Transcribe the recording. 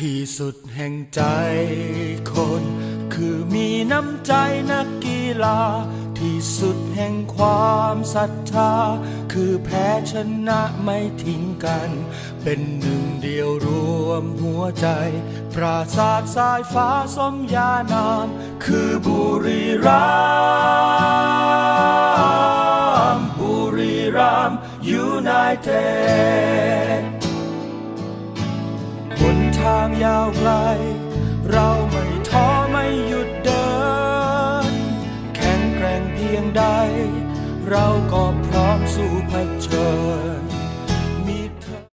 ที่สุดแห่งใจคน คือมีน้ำใจนักกีฬา ที่สุดแห่งความศรัทธา คือแพ้ชนะไม่ทิ้งกัน เป็นหนึ่งเดียวรวมหัวใจ ปราศาสตร์สายฟ้าสมยานาม คือบุรีรัมบุรีรัมยูไนเต็ด หนทางยาวไกล เราไม่ท้อไม่หยุดเดิน แข็งแกร่งเพียงใด เราก็พร้อมสู้เผชิญ